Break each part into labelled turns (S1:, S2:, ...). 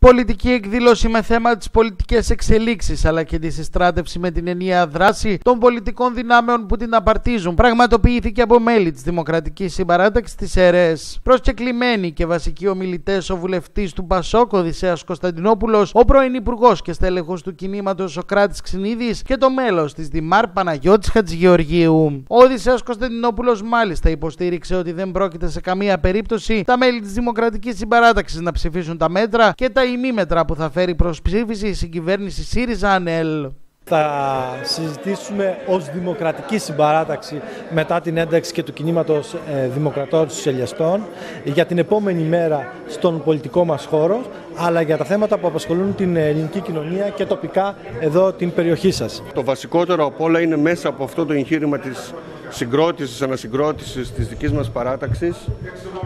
S1: Πολιτική εκδήλωση με θέμα τις πολιτικές εξελίξεις αλλά και τη συστράτευση με την ενιαία δράση των πολιτικών δυνάμεων που την απαρτίζουν πραγματοποιήθηκε από μέλη της Δημοκρατικής Συμπαράταξης της ΕΡΕΣ. Προσκεκλημένοι και βασικοί ομιλητές ο βουλευτής του Πασόκ Οδυσσέα Κωνσταντινόπουλο, ο πρώην Υπουργός και στέλεχος του κινήματος ο Κράτης Ξινίδη και το μέλος της Δημάρ Παναγιώτης Χατζηγεωργίου. Ο Οδυσσέα Κωνσταντινόπουλο μάλιστα υποστήριξε ότι δεν πρόκειται σε καμία περίπτωση τα μέλη της Δημοκρατικής Συμπαράταξης να ψηφίσουν τα μέτρα και τα ημίμετρα που θα φέρει προς ψήφιση η συγκυβέρνηση ΣΥΡΙΖΑ-ΑΝΕΛ.
S2: Θα συζητήσουμε ως δημοκρατική συμπαράταξη μετά την ένταξη και του κινήματος ε, Δημοκρατών Σοσιαλιστών για την επόμενη μέρα στον πολιτικό μας χώρο αλλά για τα θέματα που απασχολούν την ελληνική κοινωνία και τοπικά εδώ την περιοχή σας.
S3: Το βασικότερο από όλα είναι μέσα από αυτό το εγχείρημα της συγκρότησης, ανασυγκρότησης της δικής μας παράταξης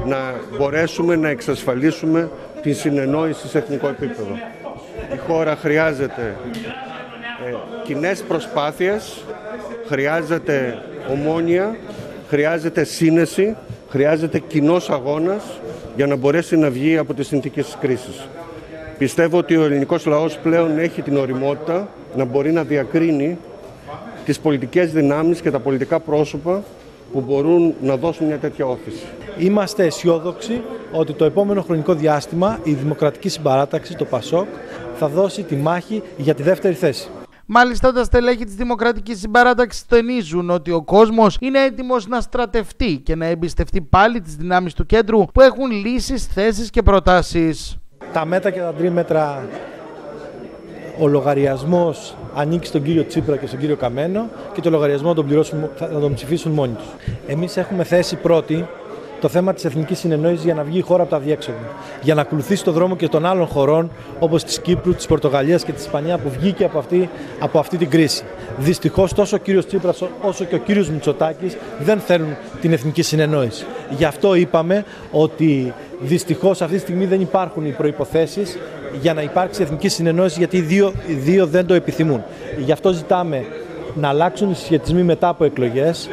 S3: να μπορέσουμε να εξασφαλίσουμε τη συνεννόηση σε εθνικό επίπεδο. Η χώρα χρειάζεται ε, κοινές προσπάθειες, χρειάζεται ομόνια, χρειάζεται σύνεση, χρειάζεται κοινός αγώνας για να μπορέσει να βγει από τις συνθήκες της κρίσης. Πιστεύω ότι ο ελληνικός λαός πλέον έχει την οριμότητα να μπορεί να διακρίνει τις πολιτικές δυνάμεις και τα πολιτικά πρόσωπα που μπορούν να δώσουν μια τέτοια όφηση.
S2: Είμαστε αισιόδοξοι ότι το επόμενο χρονικό διάστημα η Δημοκρατική Συμπαράταξη, το ΠΑΣΟΚ, θα δώσει τη μάχη για τη δεύτερη θέση.
S1: Μάλιστα, τα στελέχη της Δημοκρατικής Συμπαράταξης τονίζουν ότι ο κόσμος είναι έτοιμος να στρατευτεί και να εμπιστευτεί πάλι τις δυνάμεις του κέντρου που έχουν λύσεις, θέσεις και προτάσεις.
S2: Τα μέτρα και τα τρίμετρα ο λογαριασμός ανήκει στον κύριο Τσίπρα και στον κύριο Καμένο και το λογαριασμό τον πληρώσουν, θα τον ψηφίσουν μόνοι τους. Εμείς έχουμε θέσει πρώτη το θέμα της εθνικής συνεννόησης για να βγει η χώρα από τα διέξοδο. Για να ακολουθήσει το δρόμο και των άλλων χωρών όπως της Κύπρου, της Πορτογαλίας και της Ισπανίας που βγήκε από αυτή, από αυτή την κρίση. Δυστυχώς τόσο ο κύριος Τσίπρας όσο και ο κύριος Μητσοτάκης δεν θέλουν την εθνική συνεννόηση. Γι' αυτό είπαμε ότι δυστυχώς αυτή τη στιγμή δεν υπάρχουν οι προποθέσει για να υπάρξει εθνική συνεννόηση γιατί οι δύο, οι δύο δεν το επιθυμούν. Γι' αυτό ζητάμε να αλλάξουν οι συσχετισμοί μετά από εκλογές,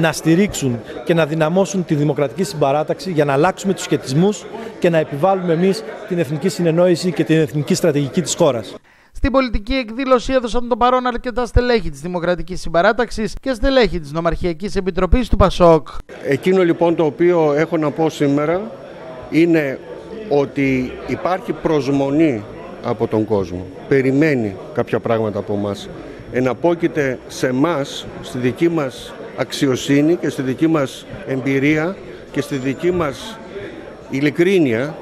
S2: να στηρίξουν και να δυναμώσουν τη δημοκρατική συμπαράταξη για να αλλάξουμε τους σχετισμούς και να επιβάλλουμε εμείς την εθνική συνεννόηση και την εθνική στρατηγική της χώρας.
S1: Στην πολιτική εκδήλωση έδωσαν τον παρόν αρκετά στελέχη της Δημοκρατικής Συμπαράταξης και στελέχη της Νομαρχιακής Επιτροπής του ΠΑΣΟΚ.
S3: Εκείνο λοιπόν το οποίο έχω να πω σήμερα είναι ότι υπάρχει προσμονή από τον κόσμο. Περιμένει κάποια πράγματα από μας. Εναπόκειται σε εμά, στη δική μας αξιοσύνη και στη δική μας εμπειρία και στη δική μας ειλικρίνεια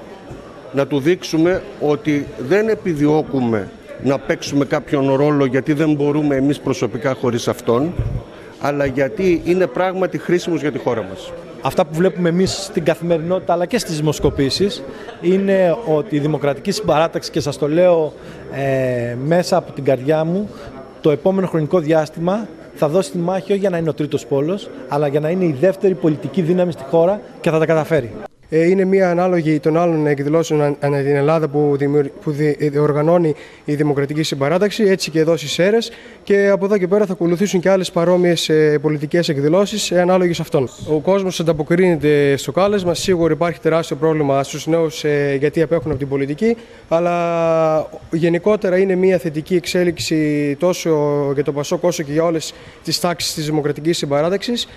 S3: να του δείξουμε ότι δεν επιδιώκουμε να παίξουμε κάποιον ρόλο γιατί δεν μπορούμε εμείς προσωπικά χωρίς αυτόν αλλά γιατί είναι πράγματι χρήσιμος για τη χώρα μας.
S2: Αυτά που βλέπουμε εμείς στην καθημερινότητα αλλά και στις δημοσκοπήσεις είναι ότι η Δημοκρατική Συμπαράταξη και σας το λέω ε, μέσα από την καρδιά μου το επόμενο χρονικό διάστημα θα δώσει τη μάχη όχι για να είναι ο τρίτος πόλος αλλά για να είναι η δεύτερη πολιτική δύναμη στη χώρα και θα τα καταφέρει.
S4: Ε, είναι μια ανάλογη των άλλων εκδηλώσεων ανά την Ελλάδα που, που διοργανώνει η Δημοκρατική Συμπαράταξη, έτσι και εδώ στις ΣΕΡΕΣ και από εδώ και πέρα θα ακολουθήσουν και άλλες παρόμοιες πολιτικές εκδηλώσεις ε, ανάλογες αυτών. Ο κόσμος ανταποκρίνεται στο κάλεσμα. Σίγουρα υπάρχει τεράστιο πρόβλημα στους νέους ε, γιατί απέχουν από την πολιτική, αλλά γενικότερα είναι μια θετική εξέλιξη τόσο για το Πασόκ όσο και για όλες τις τάξεις της Δημοκρατικής Συμπαράταξης,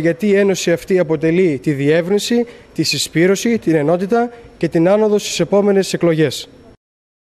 S4: γιατί η Ένωση αυτή αποτελεί τη διεύρυνση τη συσπήρωση, την ενότητα και την άνοδο στις επόμενες εκλογές.